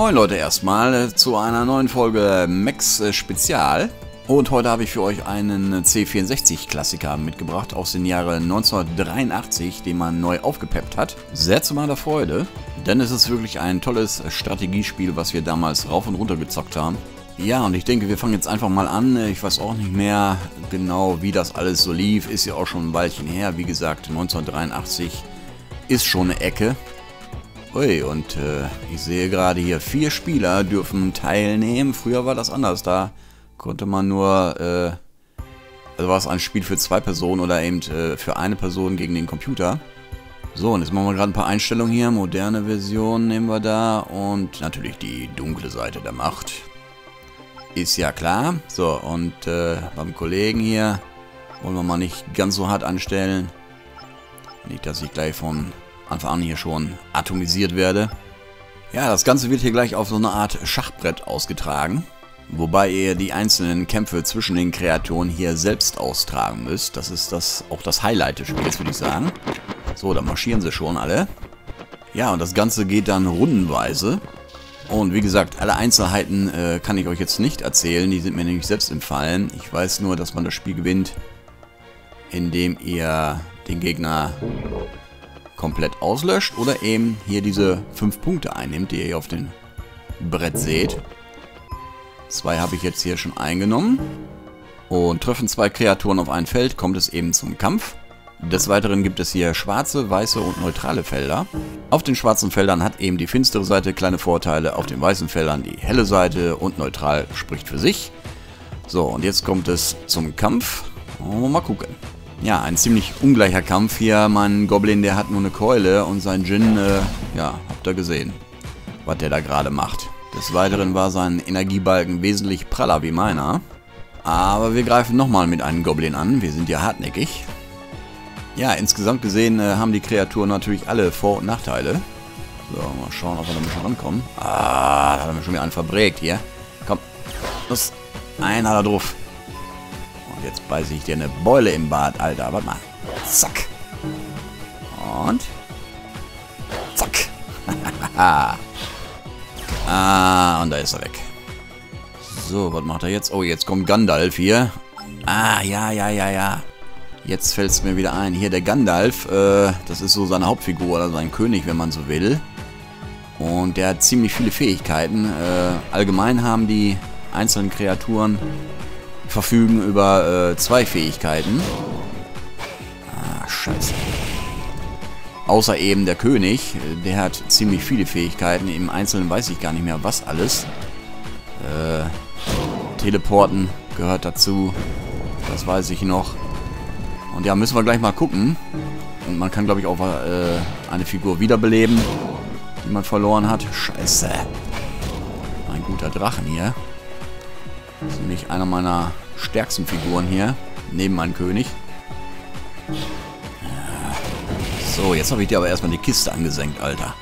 Moin Leute erstmal zu einer neuen Folge Max äh, Spezial. Und heute habe ich für euch einen C64 Klassiker mitgebracht aus den Jahren 1983, den man neu aufgepeppt hat. Sehr zu meiner Freude, denn es ist wirklich ein tolles Strategiespiel, was wir damals rauf und runter gezockt haben. Ja, und ich denke, wir fangen jetzt einfach mal an. Ich weiß auch nicht mehr genau, wie das alles so lief. Ist ja auch schon ein Weilchen her. Wie gesagt, 1983 ist schon eine Ecke. Ui, und äh, ich sehe gerade hier, vier Spieler dürfen teilnehmen. Früher war das anders. Da konnte man nur, äh, also war es ein Spiel für zwei Personen oder eben äh, für eine Person gegen den Computer. So, und jetzt machen wir gerade ein paar Einstellungen hier. Moderne Version nehmen wir da. Und natürlich die dunkle Seite der Macht. Ist ja klar. So, und äh, beim Kollegen hier wollen wir mal nicht ganz so hart anstellen. Nicht, dass ich gleich von Anfang an hier schon atomisiert werde. Ja, das Ganze wird hier gleich auf so eine Art Schachbrett ausgetragen. Wobei ihr die einzelnen Kämpfe zwischen den Kreaturen hier selbst austragen müsst. Das ist das auch das Highlight des Spiels, würde ich sagen. So, da marschieren sie schon alle. Ja, und das Ganze geht dann rundenweise. Und wie gesagt, alle Einzelheiten äh, kann ich euch jetzt nicht erzählen. Die sind mir nämlich selbst entfallen. Ich weiß nur, dass man das Spiel gewinnt, indem ihr den Gegner komplett auslöscht oder eben hier diese 5 Punkte einnimmt, die ihr hier auf dem Brett seht. Zwei habe ich jetzt hier schon eingenommen. Und treffen zwei Kreaturen auf ein Feld, kommt es eben zum Kampf. Des Weiteren gibt es hier schwarze, weiße und neutrale Felder. Auf den schwarzen Feldern hat eben die finstere Seite kleine Vorteile, auf den weißen Feldern die helle Seite und neutral spricht für sich. So, und jetzt kommt es zum Kampf. Mal gucken. Ja, ein ziemlich ungleicher Kampf hier. Mein Goblin, der hat nur eine Keule und sein Djinn, äh, ja, habt ihr gesehen, was der da gerade macht. Des Weiteren war sein Energiebalken wesentlich praller wie meiner. Aber wir greifen nochmal mit einem Goblin an. Wir sind ja hartnäckig. Ja, insgesamt gesehen äh, haben die Kreaturen natürlich alle Vor- und Nachteile. So, mal schauen, ob wir da ein bisschen rankommen. Ah, da haben wir schon wieder einen verbrägt hier. Komm, los. Einer da drauf. Jetzt beiße ich dir eine Beule im Bad, Alter. Warte mal. Zack. Und. Zack. ah, und da ist er weg. So, was macht er jetzt? Oh, jetzt kommt Gandalf hier. Ah, ja, ja, ja, ja. Jetzt fällt es mir wieder ein. Hier der Gandalf, äh, das ist so seine Hauptfigur oder sein König, wenn man so will. Und der hat ziemlich viele Fähigkeiten. Äh, allgemein haben die einzelnen Kreaturen verfügen über äh, zwei Fähigkeiten. Ah, scheiße. Außer eben der König, der hat ziemlich viele Fähigkeiten. Im Einzelnen weiß ich gar nicht mehr, was alles. Äh, Teleporten gehört dazu. Das weiß ich noch. Und ja, müssen wir gleich mal gucken. Und man kann, glaube ich, auch äh, eine Figur wiederbeleben, die man verloren hat. Scheiße. Ein guter Drachen hier. Das ist nämlich einer meiner stärksten Figuren hier. Neben meinem König. So, jetzt habe ich dir aber erstmal die Kiste angesenkt, Alter.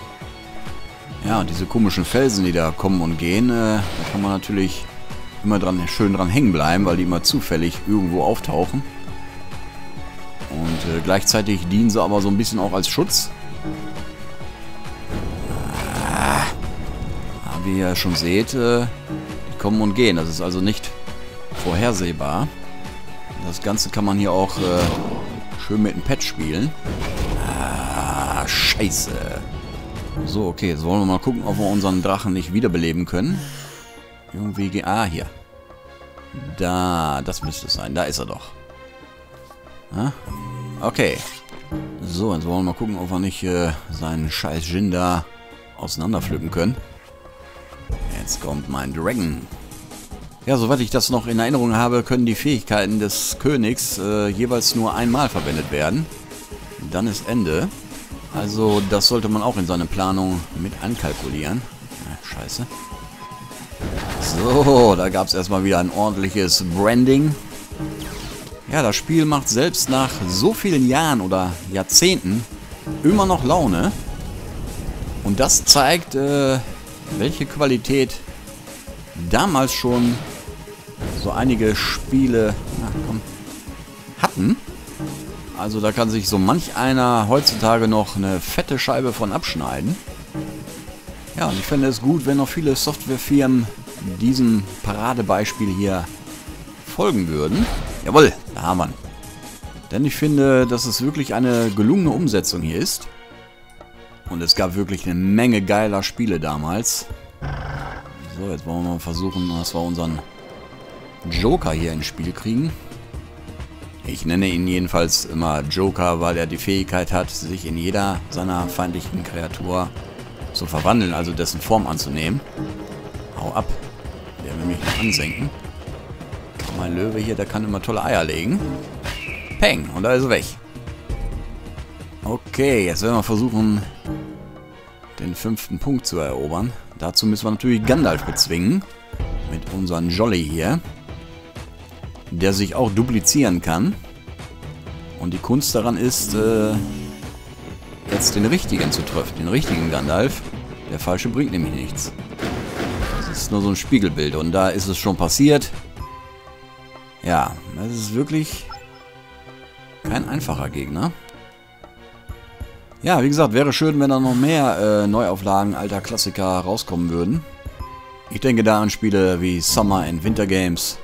Ja, und diese komischen Felsen, die da kommen und gehen, äh, da kann man natürlich immer dran, schön dran hängen bleiben, weil die immer zufällig irgendwo auftauchen. Und äh, gleichzeitig dienen sie aber so ein bisschen auch als Schutz. Ah, wie ihr schon seht, äh, kommen und gehen. Das ist also nicht vorhersehbar. Das Ganze kann man hier auch äh, schön mit einem Pad spielen. Ah, scheiße. So, okay, jetzt wollen wir mal gucken, ob wir unseren Drachen nicht wiederbeleben können. Irgendwie. Ah, hier. Da, das müsste es sein. Da ist er doch. Ah, okay. So, jetzt wollen wir mal gucken, ob wir nicht äh, seinen scheiß Jin da auseinanderpflücken können. Jetzt kommt mein Dragon. Ja, soweit ich das noch in Erinnerung habe, können die Fähigkeiten des Königs äh, jeweils nur einmal verwendet werden. Dann ist Ende. Also das sollte man auch in seine Planung mit ankalkulieren. Ja, scheiße. So, da gab es erstmal wieder ein ordentliches Branding. Ja, das Spiel macht selbst nach so vielen Jahren oder Jahrzehnten immer noch Laune. Und das zeigt, äh, welche Qualität damals schon so einige Spiele na, komm, hatten. Also da kann sich so manch einer heutzutage noch eine fette Scheibe von abschneiden. Ja, und ich finde es gut, wenn noch viele Softwarefirmen diesem Paradebeispiel hier folgen würden. Jawohl, da haben wir ihn. Denn ich finde, dass es wirklich eine gelungene Umsetzung hier ist. Und es gab wirklich eine Menge geiler Spiele damals. So, jetzt wollen wir mal versuchen, dass wir unseren Joker hier ins Spiel kriegen. Ich nenne ihn jedenfalls immer Joker, weil er die Fähigkeit hat, sich in jeder seiner feindlichen Kreatur zu verwandeln, also dessen Form anzunehmen. Hau ab. Der will mich noch ansenken. Mein Löwe hier, der kann immer tolle Eier legen. Peng, und da ist er weg. Okay, jetzt werden wir versuchen, den fünften Punkt zu erobern. Dazu müssen wir natürlich Gandalf bezwingen. Mit unserem Jolly hier. Der sich auch duplizieren kann. Und die Kunst daran ist, äh, jetzt den richtigen zu treffen. Den richtigen Gandalf. Der falsche bringt nämlich nichts. Das ist nur so ein Spiegelbild. Und da ist es schon passiert. Ja, das ist wirklich kein einfacher Gegner. Ja, wie gesagt, wäre schön, wenn da noch mehr äh, Neuauflagen alter Klassiker rauskommen würden. Ich denke da an Spiele wie Summer and Winter Games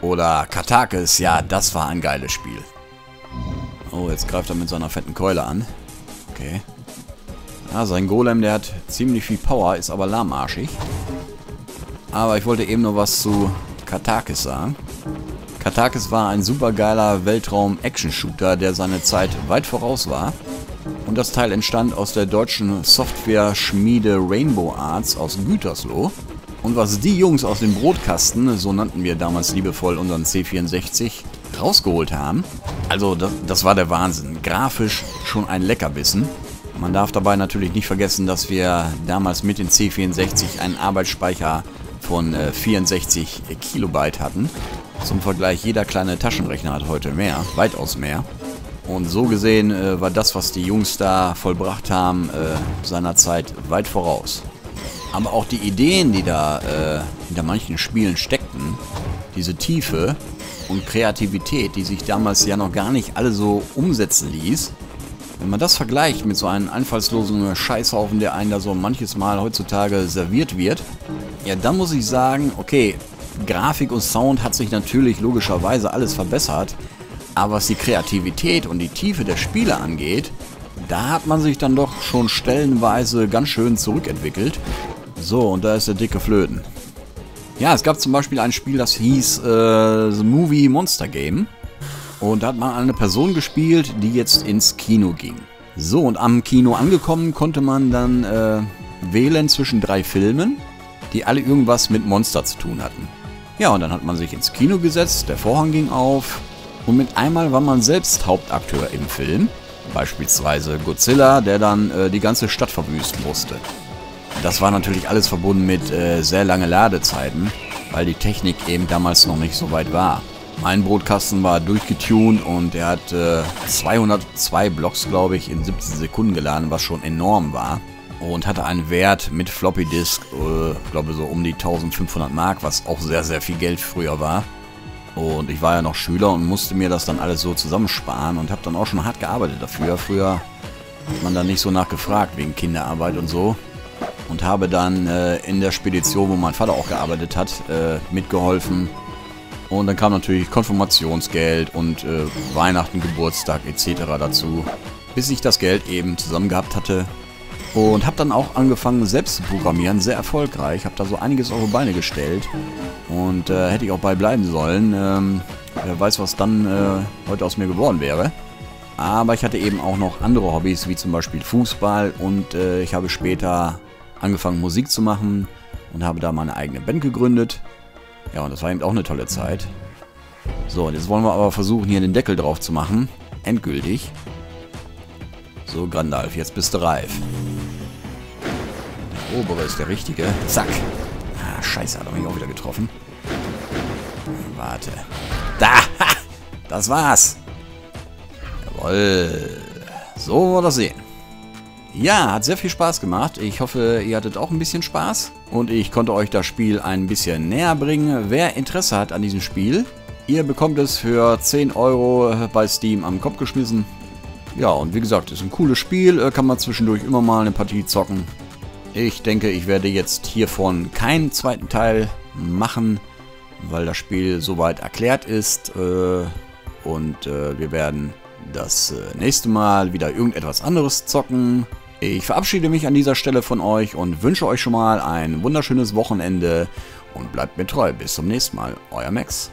oder Katakis. Ja, das war ein geiles Spiel. Oh, jetzt greift er mit seiner fetten Keule an. Okay. Ja, sein Golem, der hat ziemlich viel Power, ist aber lahmarschig. Aber ich wollte eben nur was zu Katakis sagen. Katakis war ein supergeiler Weltraum-Action-Shooter, der seine Zeit weit voraus war. Und das Teil entstand aus der deutschen Software-Schmiede Rainbow Arts aus Gütersloh. Und was die Jungs aus dem Brotkasten, so nannten wir damals liebevoll unseren C64, rausgeholt haben, also das, das war der Wahnsinn. Grafisch schon ein Leckerbissen. Man darf dabei natürlich nicht vergessen, dass wir damals mit dem C64 einen Arbeitsspeicher von äh, 64 Kilobyte hatten. Zum Vergleich, jeder kleine Taschenrechner hat heute mehr, weitaus mehr. Und so gesehen äh, war das, was die Jungs da vollbracht haben, äh, seiner Zeit weit voraus. Aber auch die Ideen, die da äh, hinter manchen Spielen steckten, diese Tiefe und Kreativität, die sich damals ja noch gar nicht alle so umsetzen ließ, wenn man das vergleicht mit so einem einfallslosen Scheißhaufen, der einen da so manches Mal heutzutage serviert wird, ja, dann muss ich sagen, okay, Grafik und Sound hat sich natürlich logischerweise alles verbessert, aber was die Kreativität und die Tiefe der Spiele angeht, da hat man sich dann doch schon stellenweise ganz schön zurückentwickelt. So, und da ist der dicke Flöten. Ja, es gab zum Beispiel ein Spiel, das hieß äh, The Movie Monster Game. Und da hat man eine Person gespielt, die jetzt ins Kino ging. So, und am Kino angekommen konnte man dann äh, wählen zwischen drei Filmen, die alle irgendwas mit Monster zu tun hatten. Ja, und dann hat man sich ins Kino gesetzt, der Vorhang ging auf und mit einmal war man selbst Hauptakteur im Film. Beispielsweise Godzilla, der dann äh, die ganze Stadt verwüsten musste. Das war natürlich alles verbunden mit äh, sehr lange Ladezeiten, weil die Technik eben damals noch nicht so weit war. Mein Brotkasten war durchgetunt und er hat äh, 202 Blocks, glaube ich, in 17 Sekunden geladen, was schon enorm war. Und hatte einen Wert mit Floppy Disk, äh, glaube so um die 1500 Mark, was auch sehr, sehr viel Geld früher war. Und ich war ja noch Schüler und musste mir das dann alles so zusammensparen und habe dann auch schon hart gearbeitet dafür. Früher hat man dann nicht so nachgefragt wegen Kinderarbeit und so. Und habe dann äh, in der Spedition, wo mein Vater auch gearbeitet hat, äh, mitgeholfen. Und dann kam natürlich Konfirmationsgeld und äh, Weihnachten, Geburtstag etc. dazu. Bis ich das Geld eben zusammen gehabt hatte. Und habe dann auch angefangen selbst zu programmieren, sehr erfolgreich. Habe da so einiges auf die Beine gestellt. Und äh, hätte ich auch bei bleiben sollen. Ähm, wer weiß, was dann äh, heute aus mir geworden wäre. Aber ich hatte eben auch noch andere Hobbys, wie zum Beispiel Fußball. Und äh, ich habe später angefangen Musik zu machen und habe da meine eigene Band gegründet. Ja, und das war eben auch eine tolle Zeit. So, und jetzt wollen wir aber versuchen, hier den Deckel drauf zu machen. Endgültig. So, Gandalf, jetzt bist du reif. Obere ist der richtige. Zack. Ah, scheiße, hat er mich auch wieder getroffen. Warte. Da! Ha! Das war's. Jawoll. So wollen wir das sehen. Ja, hat sehr viel Spaß gemacht. Ich hoffe, ihr hattet auch ein bisschen Spaß. Und ich konnte euch das Spiel ein bisschen näher bringen. Wer Interesse hat an diesem Spiel, ihr bekommt es für 10 Euro bei Steam am Kopf geschmissen. Ja, und wie gesagt, ist ein cooles Spiel. Kann man zwischendurch immer mal eine Partie zocken. Ich denke, ich werde jetzt hiervon keinen zweiten Teil machen, weil das Spiel soweit erklärt ist. Äh, und äh, wir werden das äh, nächste Mal wieder irgendetwas anderes zocken. Ich verabschiede mich an dieser Stelle von euch und wünsche euch schon mal ein wunderschönes Wochenende und bleibt mir treu. Bis zum nächsten Mal. Euer Max.